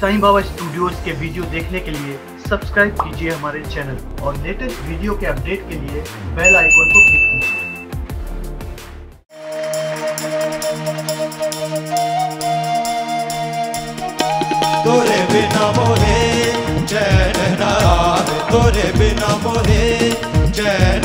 Sai Baba studios के video देखने के लिए सब्सक्राइब कीजिए हमारे चैनल और लेटेस्ट वीडियो के अपडेट के लिए बेल आइकॉन को क्लिक कीजिए। तोरे बिना चैन न तोरे बिना मोहे चैन